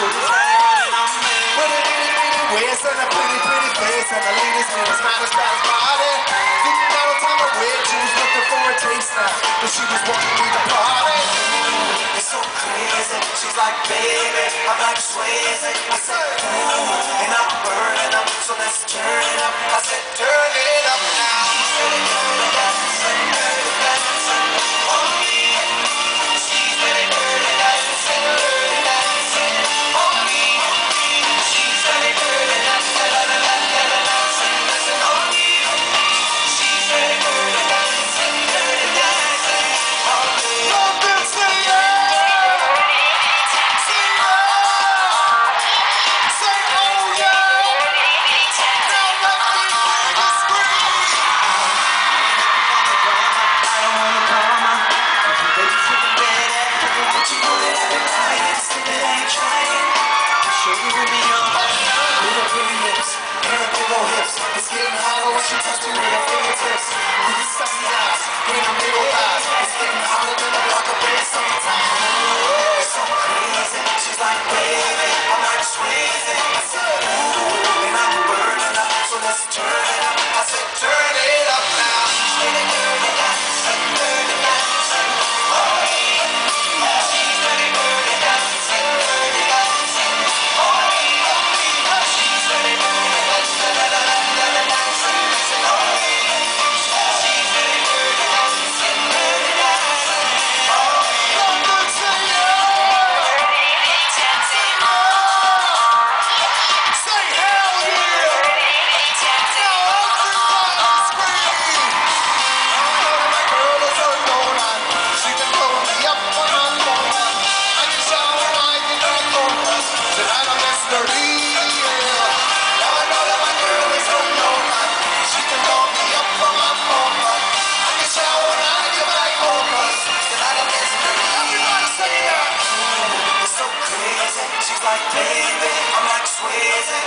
With a and a pretty, pretty face, and the in the I looking for a taste now. But she was walking through the party. It's so crazy. She's like, baby, I'm like crazy. I said, and I'm burning up, so let's turn it up. I said, turn it up. Yeah. like I'm like Swiss.